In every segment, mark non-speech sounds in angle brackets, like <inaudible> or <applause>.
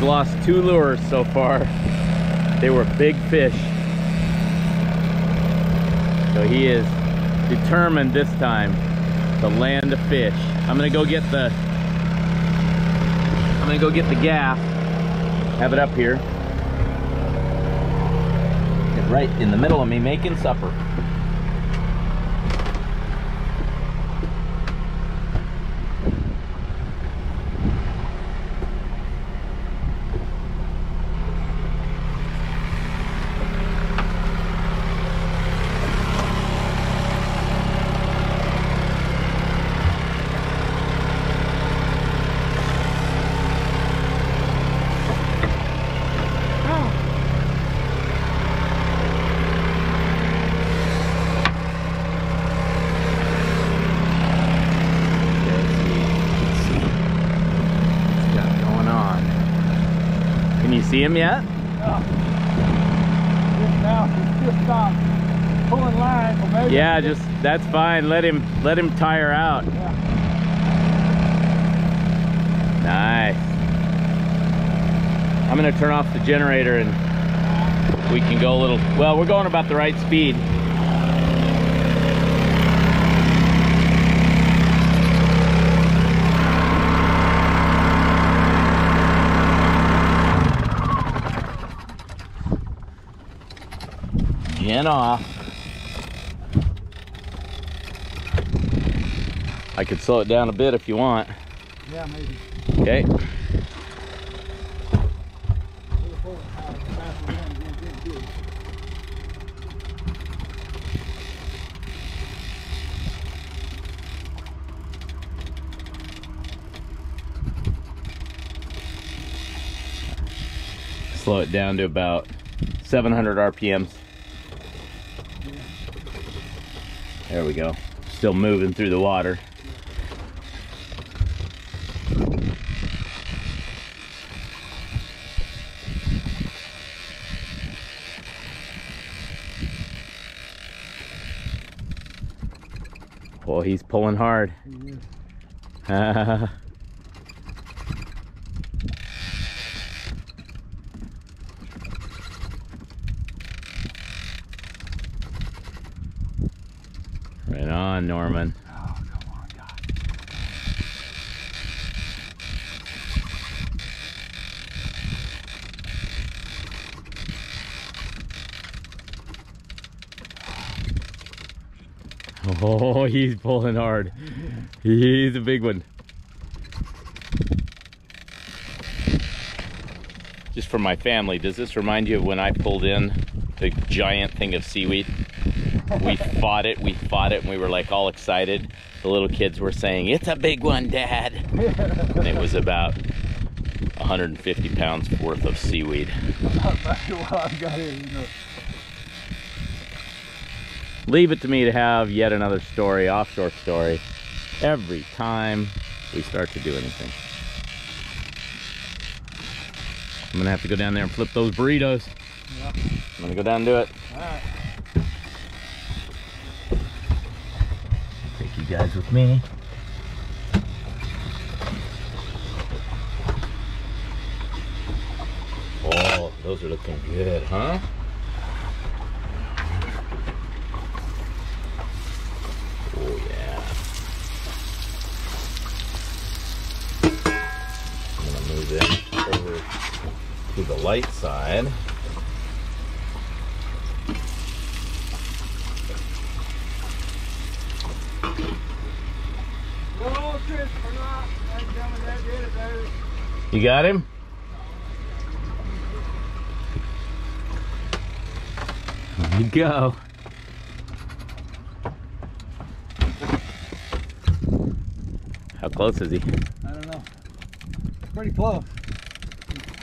Lost two lures so far. They were big fish. So he is determined this time to land a fish. I'm gonna go get the I'm gonna go get the gaff. Have it up here. Get right in the middle of me making supper. Him yet? Just now, just stopped pulling line. Maybe Yeah, just that's fine. Let him let him tire out. Yeah. Nice. I'm gonna turn off the generator and we can go a little. Well, we're going about the right speed. Off. I could slow it down a bit if you want. Yeah, maybe. Okay. Little forward power, faster than we did do. Slow it down to about 700 RPMs. There we go. Still moving through the water. Well, he's pulling hard. He <laughs> right on, Norman. Oh, come on, God. Oh, he's pulling hard. He's a big one. Just for my family, does this remind you of when I pulled in the giant thing of seaweed? We fought it, we fought it, and we were like all excited. The little kids were saying, It's a big one, Dad. And it was about 150 pounds worth of seaweed. Not back to what I've got here, you know. leave it to me to have yet another story, offshore story, every time we start to do anything. I'm gonna have to go down there and flip those burritos. Yeah. I'm gonna go down and do it. All right. Take you guys with me. Oh, those are looking good, huh? Oh yeah. I'm gonna move them over to the light side. No, Chris, we're not. That gentleman that did it, baby. You got him? There you go. How close is he? I don't know. Pretty close.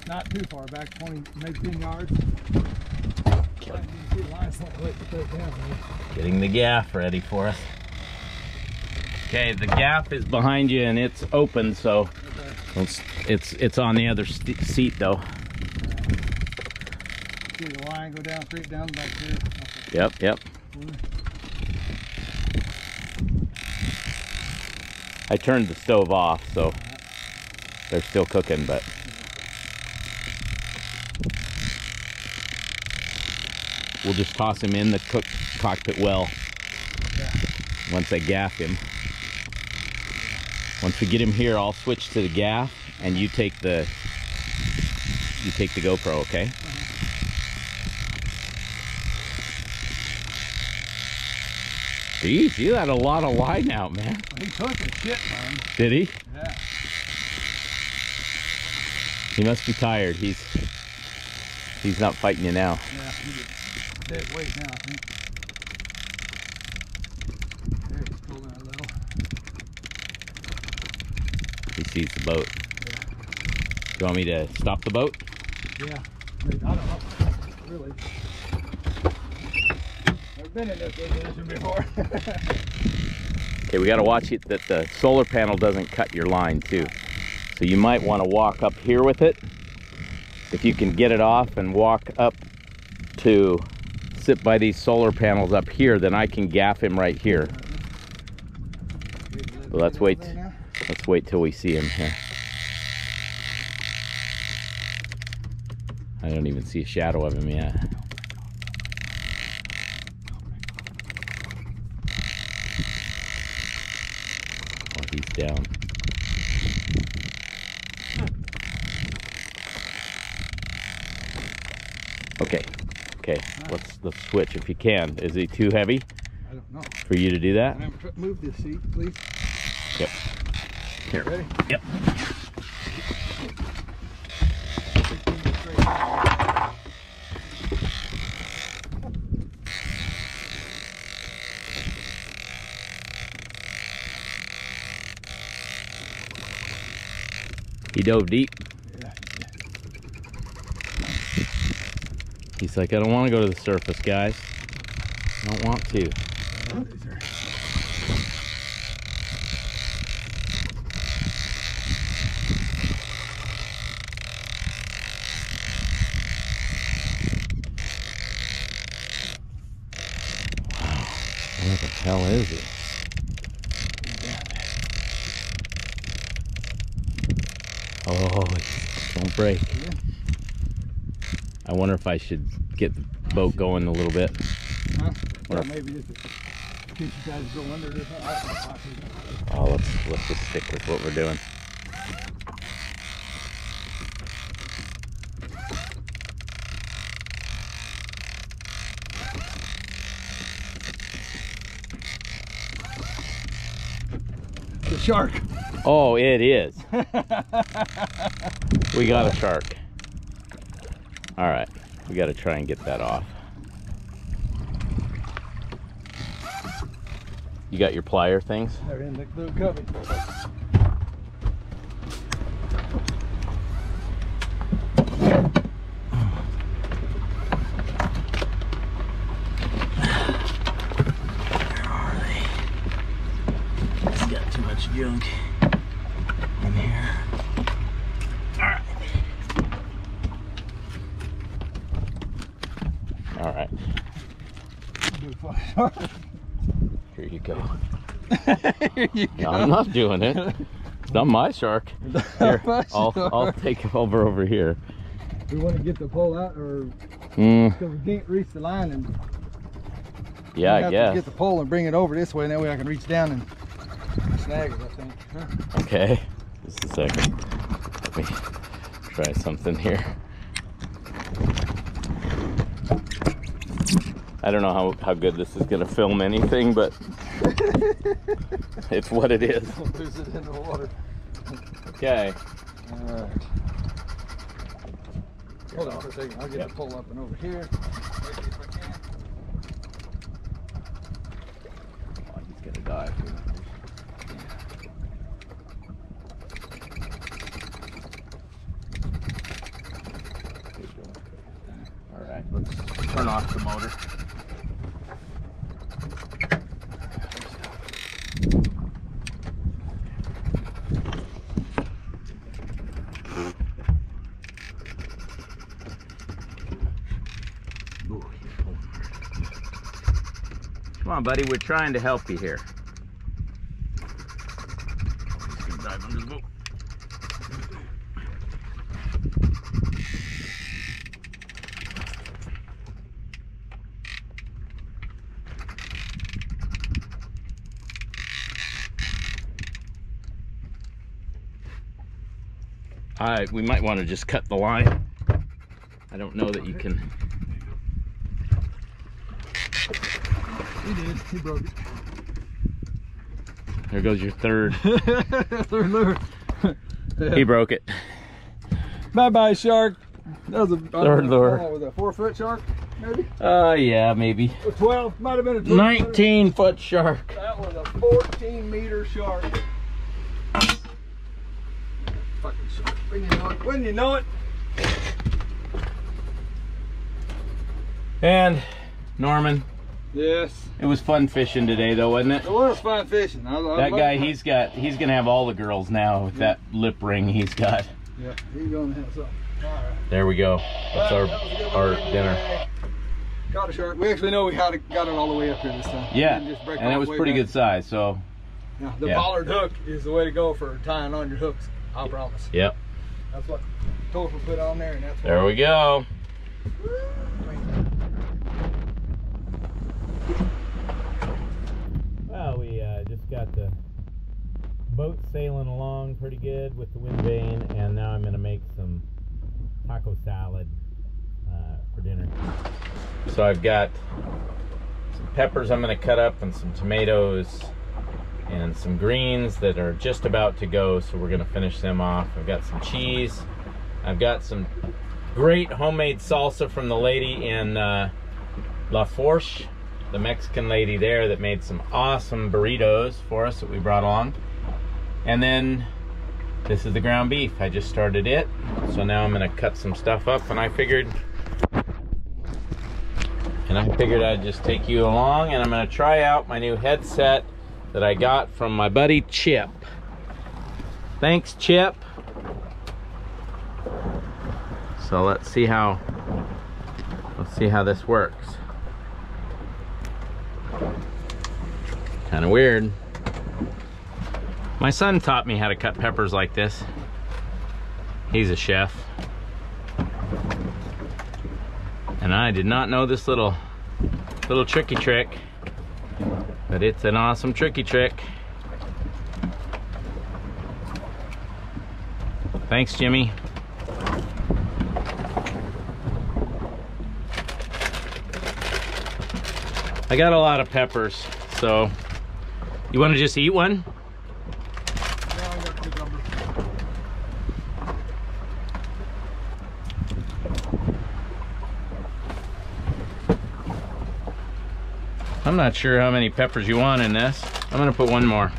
Not too far back, 20, maybe 10 yards. You can see the line slightly late to put it down, man. Getting the gaff ready for us. Okay, the gaff is behind you and it's open, so it's it's, it's on the other seat though. See the line go down, straight down back here. Yep, yep. I turned the stove off, so they're still cooking, but we'll just toss him in the cook cockpit well once I gaff him. Once we get him here, I'll switch to the gaff, and you take the you take the GoPro, okay? Geez, you had a lot of line out, man. He took a shit, man. Did he? Yeah. He must be tired. He's he's not fighting you now. Yeah. He's dead weight now, I think. There, he's pulling a little. He sees the boat. Do you want me to stop the boat? Yeah. Maybe- I don't know. Really. Never been in this position before. <laughs> Okay, we got to watch it that the solar panel doesn't cut your line too. So you might want to walk up here with it. If you can get it off and walk up to sit by these solar panels up here, then I can gaff him right here. Well, let's wait. There wait till we see him here. I don't even see a shadow of him yet. Oh, he's down. Okay, okay, let's let's switch if you can. Is he too heavy I don't know. for you to do that? Move this seat, please. Yep. Here. Ready? Yep. He dove deep. Yeah. He's like, I don't want to go to the surface, guys. I don't want to. Oh, these are- Where the hell is he? Oh, don't break. Yeah. I wonder if I should get the boat going a little bit. Huh? Maybe just you guys go under this. I don't know. I think- Oh, let's let's just stick with what we're doing. The shark. Oh, it is. <laughs> we got a shark. All right, we got to try and get that off. You got your plier things? They're in the cubby. It's got too much junk in here. Alright. Alright, Big fucking shark. here you go. Here <laughs> you No, I'm not doing it. It's not my shark. <laughs> Here, I'll, I'll take over over here. We want to get the pole out, or Mm, because we can't reach the line, and yeah, we I guess. to get the pole and bring it over this way, and that way I can reach down and snag it. I think. Huh? Okay, just a second. Let me try something here. I don't know how, how good this is gonna film anything, but it's what it is. Don't lose it in the water. Okay. Alright. Hold on for a second. I'll get Yep. the pole up and over here. If I can. Oh, he's gonna die. All right, let's turn off the motor. Come on, buddy, we're trying to help you here. boat. I we might want to just cut the line. I don't know that you can. He did. He broke it. There goes your third. <laughs> lure, lure. He broke it. Bye bye, shark. That was a Third lure. Oh, was that four foot shark? Maybe? Uh, yeah, maybe. Or 12? Might have been a 12. 19 foot shark. That was a 14 meter shark. Fucking shark. When you know it. When you know it. And Norman, Yes. it was fun fishing today, though, wasn't it? It was fun fishing. I, I That guy, it. he's got, he's gonna have all the girls now with that lip ring he's got. Yeah, he's gonna have something. There we go. That's our That was a good one our dinner. Got a shark. We actually know we had it, got it all the way up here this time. Yeah, We didn't just break and it was pretty back. good size. So, Yeah, the Yeah. bollard hook is the way to go for tying on your hooks. I promise. yep. That's what Topher put on there, and that's. There we go. Got the boat sailing along pretty good with the wind vane, and now I'm going to make some taco salad uh, for dinner. So I've got some peppers I'm going to cut up, and some tomatoes, and some greens that are just about to go. So we're going to finish them off. I've got some cheese. I've got some great homemade salsa from the lady in uh, La Forche, the Mexican lady there that made some awesome burritos for us that we brought along. And then this is the ground beef. I just started it. So now I'm gonna cut some stuff up and I figured and I figured I'd just take you along and I'm gonna try out my new headset that I got from my buddy Chip. Thanks Chip. So let's see how let's see how this works. Kind of weird. My son taught me how to cut peppers like this. He's a chef. And I did not know this little little tricky trick. But it's an awesome tricky trick. Thanks, Jimmy. I got a lot of peppers, so you want to just eat one? I'm not sure how many peppers you want in this. I'm gonna put one more.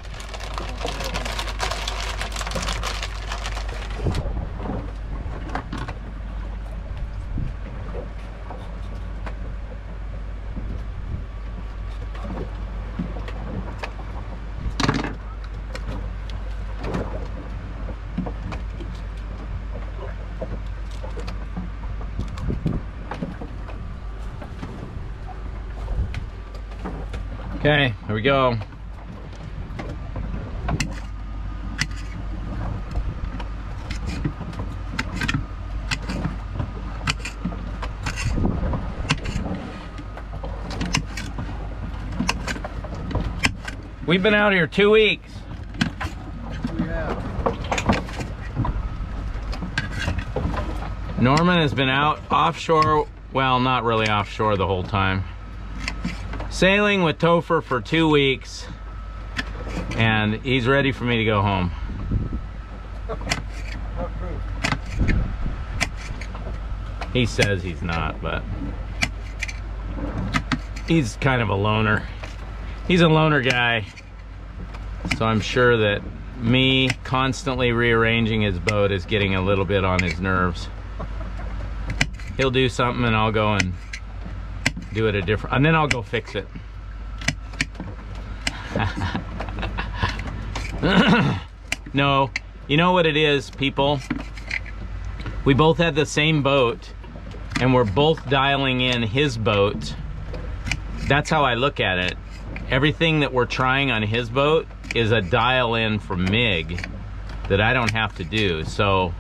Okay, here we go. We've been out here two weeks. Norman has been out offshore, well, not really offshore the whole time. Sailing with Topher for two weeks, and he's ready for me to go home. He says he's not, but he's kind of a loner. He's a loner guy. So I'm sure that me constantly rearranging his boat is getting a little bit on his nerves. He'll do something and I'll go and do it a different, and then I'll go fix it. <coughs> no, you know what it is, people? We both had the same boat and we're both dialing in his boat. That's how I look at it. Everything that we're trying on his boat is a dial in from MIG. that I don't have to do. So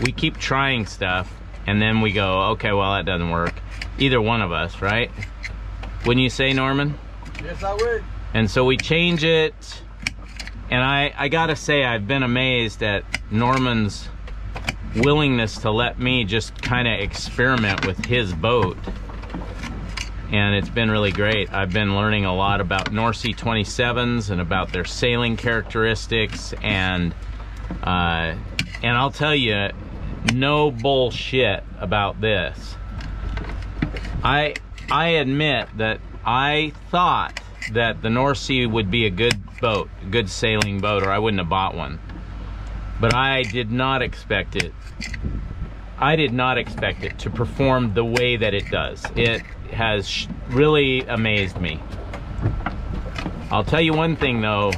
we keep trying stuff and then we go, okay, well, that doesn't work. Either one of us, right? Wouldn't you say, Norman? Yes, I would. And so we change it. And I, I gotta say, I've been amazed at Norman's willingness to let me just kind of experiment with his boat. And it's been really great. I've been learning a lot about Nor'Sea 27s and about their sailing characteristics. And, uh, and I'll tell you, no bullshit about this. I, I admit that I thought that the Nor'Sea would be a good boat, a good sailing boat, or I wouldn't have bought one. But I did not expect it. I did not expect it to perform the way that it does. It has really amazed me. I'll tell you one thing though,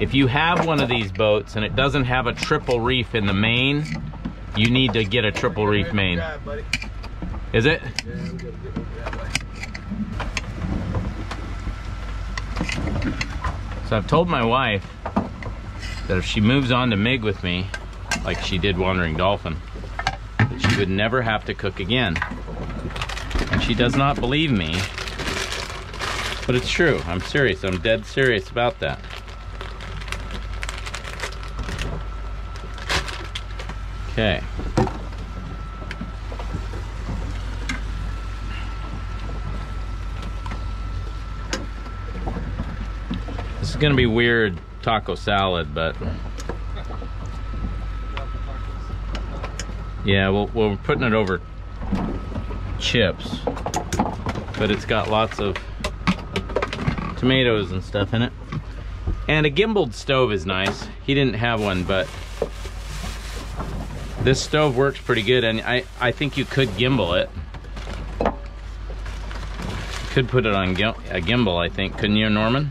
if you have one of these boats and it doesn't have a triple reef in the main, you need to get a triple reef main. Is it? So I've told my wife that if she moves on to MIG with me, like she did Wandering Dolphin, that she would never have to cook again. And she does not believe me, but it's true. I'm serious. I'm dead serious about that. Okay. Gonna be weird taco salad, but yeah, well, well, we're putting it over chips, but it's got lots of tomatoes and stuff in it. And a gimbaled stove is nice. He didn't have one, but this stove works pretty good, and I, I think you could gimbal it. Could put it on gim a gimbal, I think. Couldn't you, Norman?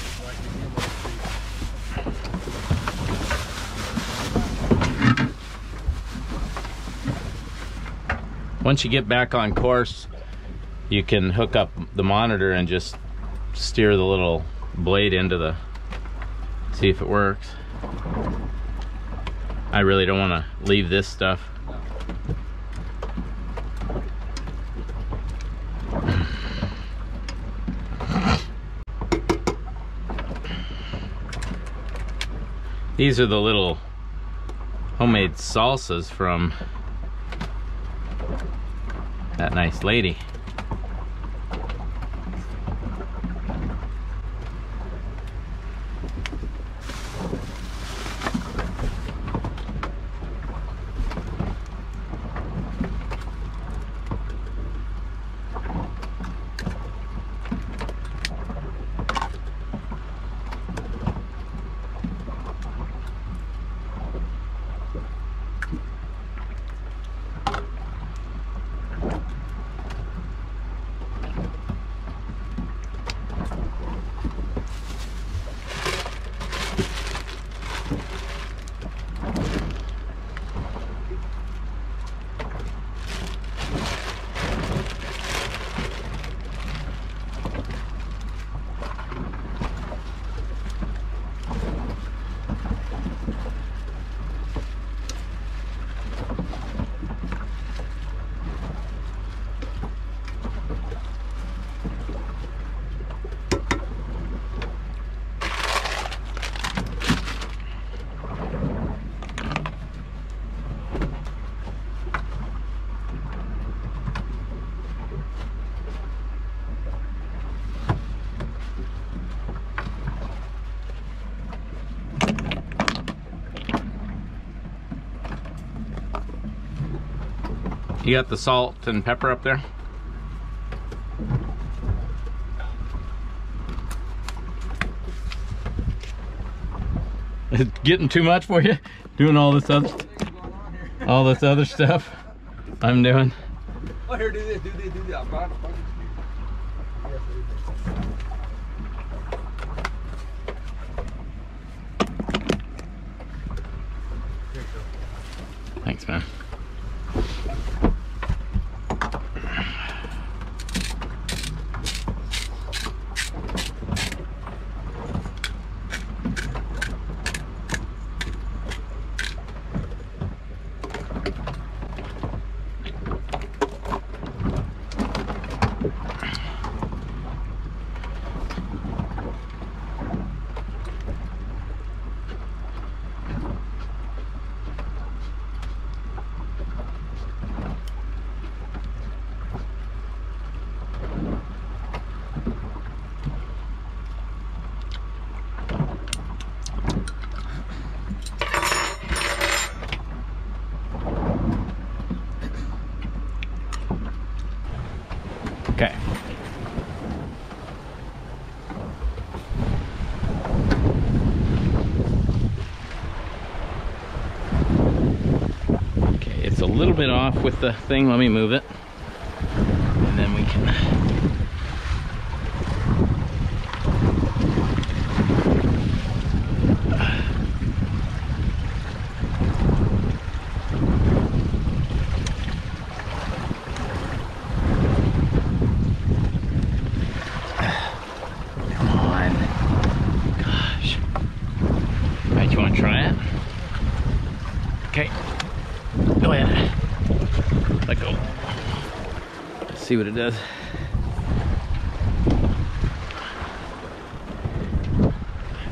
Once you get back on course, you can hook up the monitor and just steer the little blade into the, see if it works. I really don't want to leave this stuff. These are the little homemade salsas from that nice lady. You got the salt and pepper up there? It's getting too much for you? Doing all this other all this other stuff I'm doing. Oh, here, do this, do this, do this. Thanks, man. Okay. Okay, it's a little bit off with the thing. Let me move it. And then we can. Come on. Gosh. All right, you want to try it? Okay. Go ahead. Let go. Let's see what it does.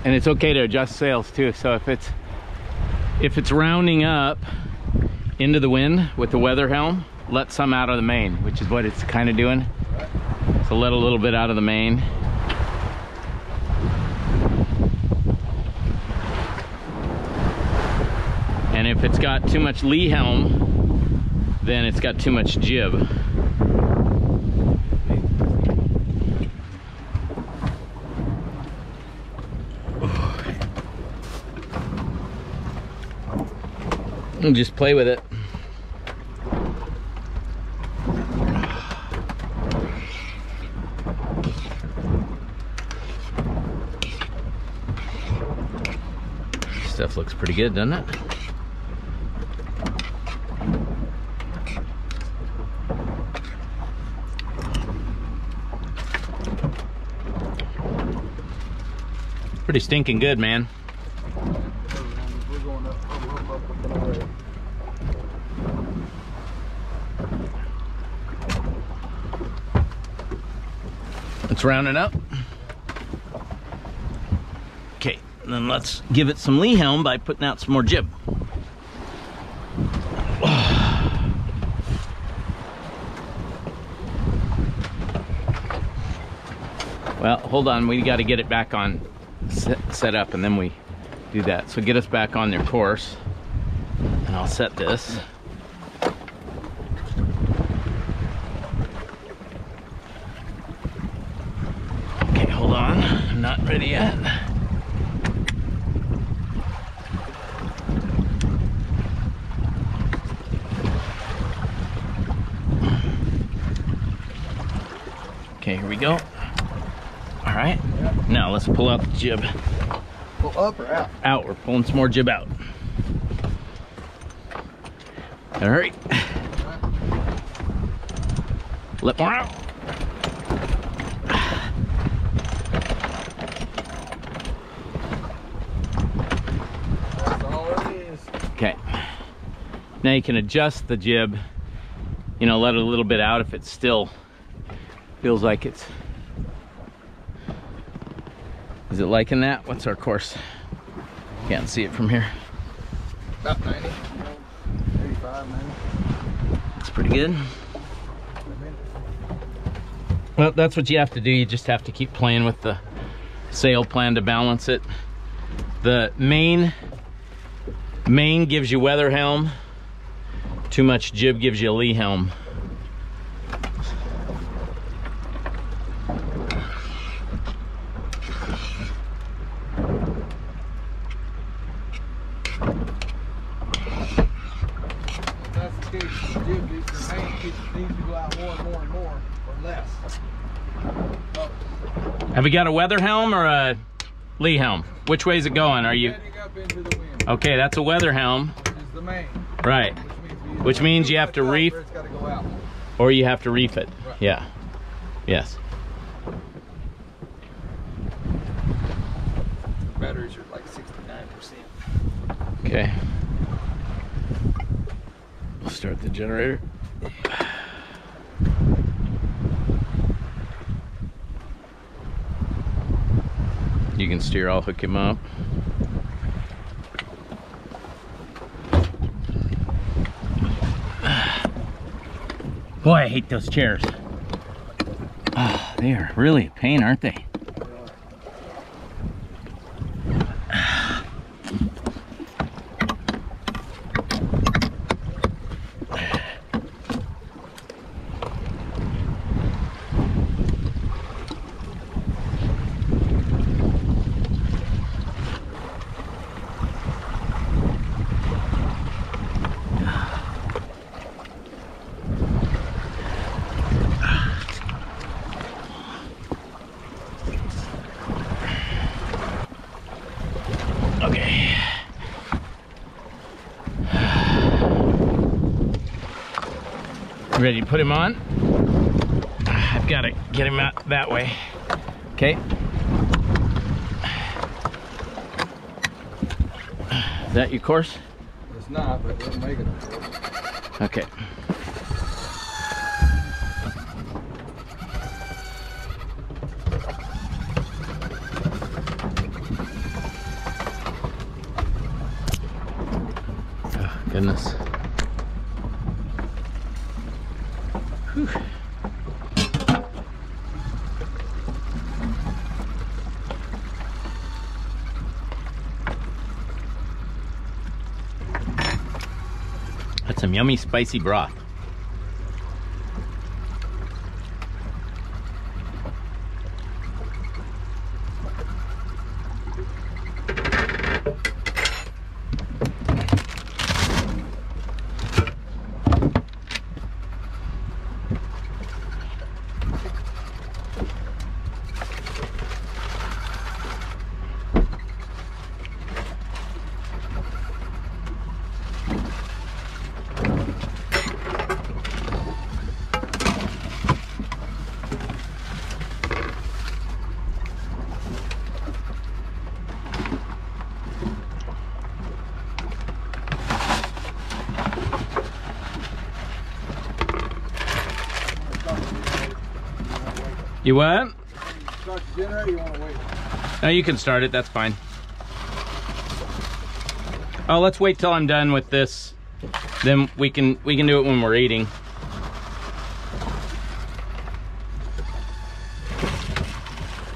And it's okay to adjust sails too. So if it's if it's rounding up into the wind with the weather helm, let some out of the main, which is what it's kind of doing. So let a little bit out of the main. And if it's got too much lee helm, then it's got too much jib. And just play with it. Stuff looks pretty good, doesn't it? Pretty stinking good, man. We're going up, we're up, up, up, up, up. It's rounding up. Okay, then let's give it some lee helm by putting out some more jib. Well, hold on, we got to get it back on set, set up and then we do that. So get us back on their course and I'll set this. Okay, hold on. I'm not ready yet. Okay, here we go. All right. Now let's pull out the jib. Pull up or out? Out. We're pulling some more jib out. All right. Let more out. That's all it is. Okay. Now you can adjust the jib, you know, let it a little bit out if it still feels like it's. Is it liking that? What's our course? Can't see it from here. About 90. 85, 90. It's pretty good. Well, that's what you have to do. You just have to keep playing with the sail plan to balance it. The main main gives you weather helm. Too much jib gives you a lee helm. That's the case. Jim, the the main keeps, needs to go out more and more and more, or less. Have we got a weather helm or a lee helm? Which way is it going? Are you up into the wind, okay? That's a weather helm, which is the main, right? Which means you. Which means you have to reef- go. Or you have to reef it. Right. Yeah. Yes. Batteries are like sixty-nine percent. Okay. We'll start the generator. You can steer, I'll hook him up. Boy, I hate those chairs. Ah, they are really a pain, aren't they? Okay. Ready to put him on? I've got to get him out that way. Okay. Is that your course? It's not, but we'll make it. Okay. Oh, goodness. Whew. That's some yummy spicy broth. You what? Start generator, you wanna wait? No, you can start it. That's fine. Oh, let's wait till I'm done with this. Then we can we can do it when we're eating.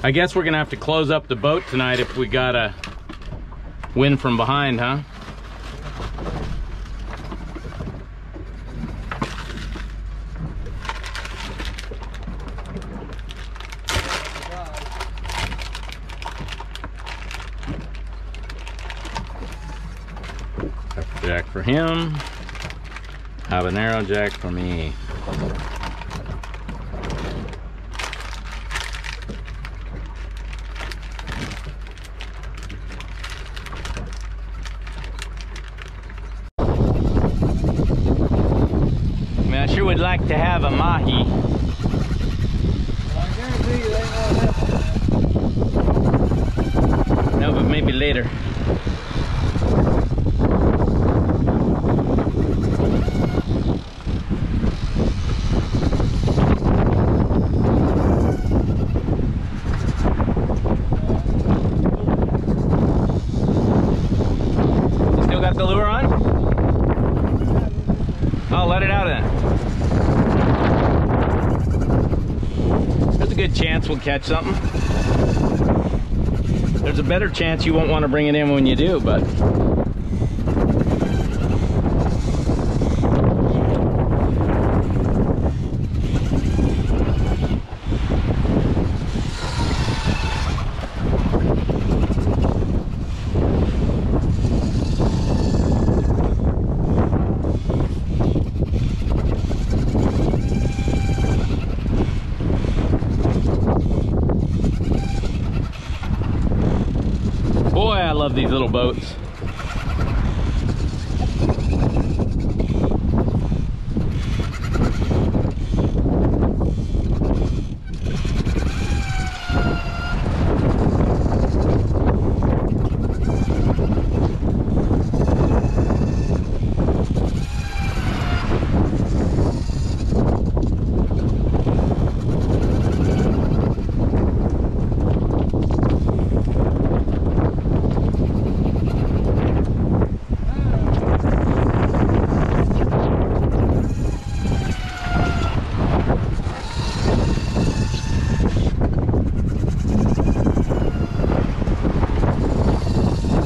I guess we're gonna have to close up the boat tonight if we got a wind from behind, huh? Pepper jack for him. Habanero jack for me. I mean, I sure would like to have a mahi. Well, I guarantee you they ain't gonna No, but maybe later. You still got the lure on? Oh, let it out then. There's a good chance we'll catch something. There's a better chance you won't want to bring it in when you do, but love these little boats.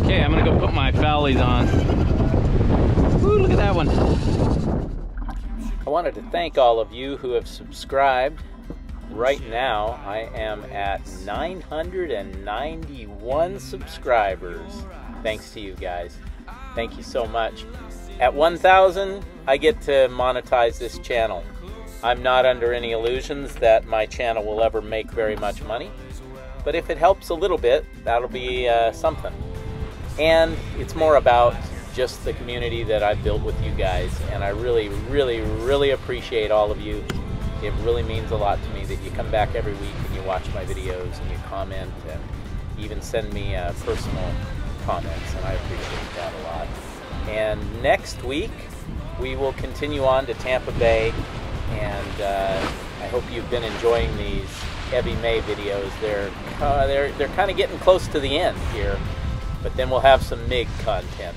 Okay, I'm gonna go put my Foulies on. Ooh, look at that one. I wanted to thank all of you who have subscribed. Right now, I am at 991 subscribers. Thanks to you guys. Thank you so much. At 1,000, I get to monetize this channel. I'm not under any illusions that my channel will ever make very much money, but if it helps a little bit, that'll be uh, something. And it's more about just the community that I've built with you guys, and I really, really, really appreciate all of you. It really means a lot to me that you come back every week and you watch my videos and you comment and even send me uh, personal comments, and I appreciate that a lot. And next week, we will continue on to Tampa Bay, and uh, I hope you've been enjoying these Evie Mae videos. They're uh, they're they're kind of getting close to the end here, but then we'll have some MIG content.